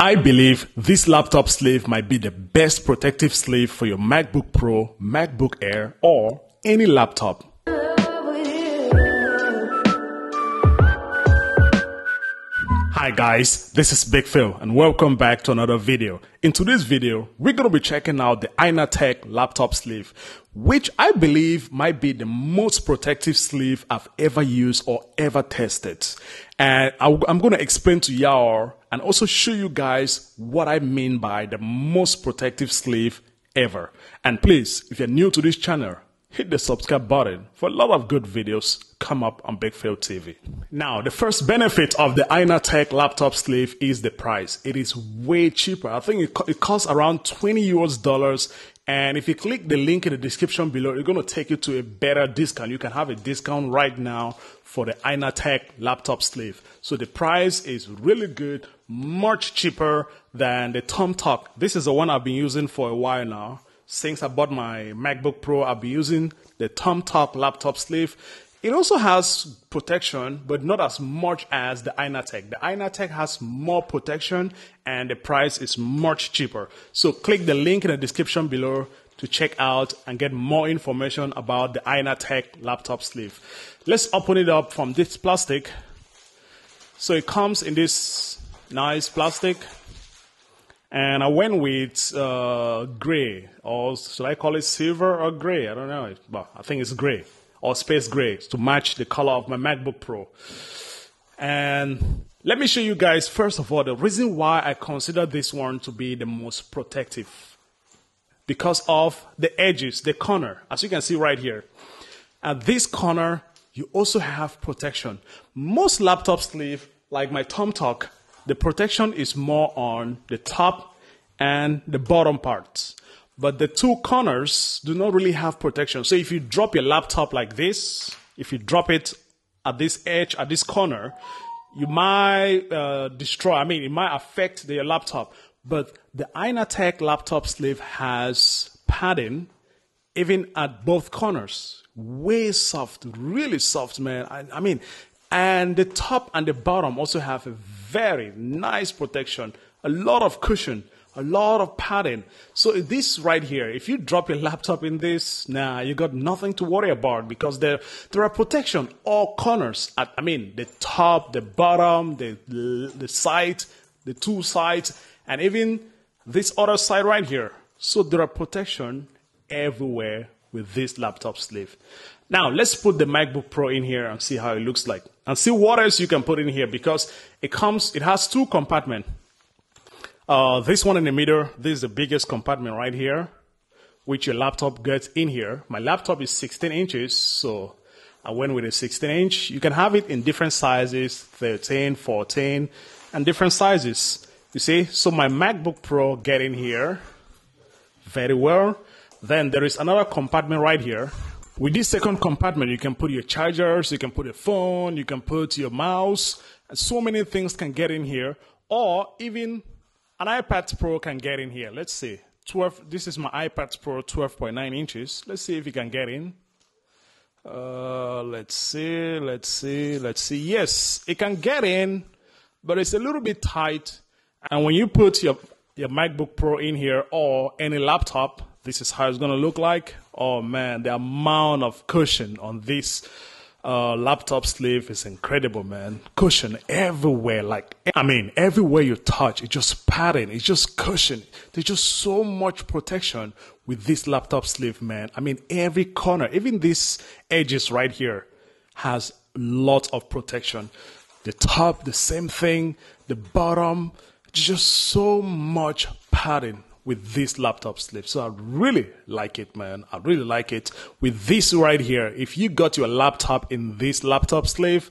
I believe this laptop sleeve might be the best protective sleeve for your MacBook Pro, MacBook Air, or any laptop. Hi guys, this is Big Phil and welcome back to another video. In today's video, we're going to be checking out the Inateck laptop sleeve, which I believe might be the most protective sleeve I've ever used or ever tested. And I'm going to explain to y'all and also show you guys what I mean by the most protective sleeve ever. And please, if you're new to this channel, hit the subscribe button for a lot of good videos come up on Big Phil TV. Now, the first benefit of the Inateck laptop sleeve is the price. It is way cheaper. I think it, co- it costs around 20 US dollars. And if you click the link in the description below, it's going to take you to a better discount. You can have a discount right now for the Inateck laptop sleeve. So the price is really good, much cheaper than the Tomtoc. This is the one I've been using for a while now since I bought my MacBook Pro, I've been using the Tomtoc laptop sleeve. It also has protection, but not as much as the Inateck. The Inateck has more protection and the price is much cheaper. So click the link in the description below to check out and get more information about the Inateck laptop sleeve. Let's open it up from this plastic. So it comes in this nice plastic and I went with uh, gray, or should I call it silver or gray? I don't know. But I think it's gray or space gray to match the color of my MacBook Pro. And let me show you guys, first of all, the reason why I consider this one to be the most protective. Because of the edges, the corner, as you can see right here. At this corner, you also have protection. Most laptop sleeve, like my Tomtoc, the protection is more on the top and the bottom parts. But the two corners do not really have protection. So if you drop your laptop like this, if you drop it at this edge, at this corner, you might uh, destroy, I mean, it might affect the, your laptop. But the Inateck laptop sleeve has padding even at both corners. Way soft, really soft, man. I, I mean, and the top and the bottom also have a very nice protection, a lot of cushion, a lot of padding. So this right here, if you drop your laptop in this, nah, you got nothing to worry about because there there are protection all corners. At, I mean, the top, the bottom, the the side, the two sides, and even this other side right here. So there are protection everywhere with this laptop sleeve. Now let's put the MacBook Pro in here and see how it looks like and see what else you can put in here because it comes, it has two compartments. Uh, this one in the middle, this is the biggest compartment right here, which your laptop gets in here. My laptop is 16 inches, so I went with a 16 inch. You can have it in different sizes, 13, 14, and different sizes. You see, so my MacBook Pro get in here very well. Then there is another compartment right here. With this second compartment, you can put your chargers, you can put a phone, you can put your mouse, and so many things can get in here. Or even an iPad Pro can get in here. Let's see. 12, this is my iPad Pro 12.9 inches. Let's see if you can get in. Uh, let's see, let's see, let's see. Yes, it can get in, but it's a little bit tight. And when you put your, your MacBook Pro in here or any laptop, this is how it's going to look like. Oh man, the amount of cushion on this uh, laptop sleeve is incredible, man. Cushion everywhere. Like, I mean, everywhere you touch, it's just padding. It's just cushion. There's just so much protection with this laptop sleeve, man. I mean, every corner, even these edges right here has lots of protection. The top, the same thing. The bottom, just so much padding with this laptop sleeve. So I really like it, man. I really like it. With this right here, if you got your laptop in this laptop sleeve,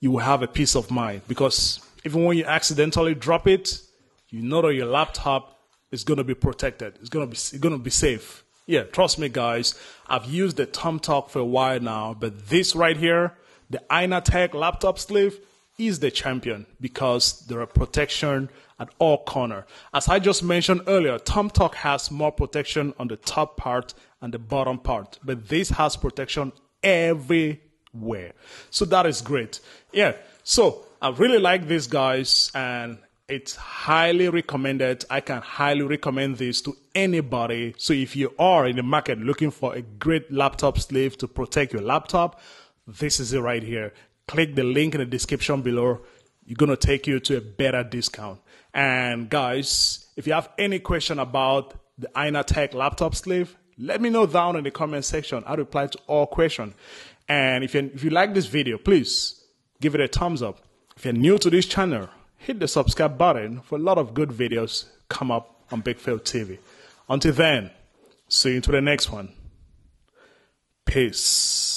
you will have a peace of mind because even when you accidentally drop it, you know that your laptop is going to be protected. It's going to be, going to be safe. Yeah, trust me, guys. I've used the Tomtoc for a while now, but this right here, the Inateck laptop sleeve, is the champion because there are protection at all corner. As I just mentioned earlier, Tomtoc has more protection on the top part and the bottom part, but this has protection everywhere. So that is great. Yeah. So I really like these guys and It's highly recommended. I can highly recommend this to anybody. So if you are in the market looking for a great laptop sleeve to protect your laptop, this is it right here. Click the link in the description below. You're going to take you to a better discount. And guys, if you have any question about the Inateck laptop sleeve, let me know down in the comment section. I'll reply to all questions. And if you, if you like this video, please give it a thumbs up. If you're new to this channel, hit the subscribe button for a lot of good videos come up on Big Phil TV. Until then, see you to the next one. Peace.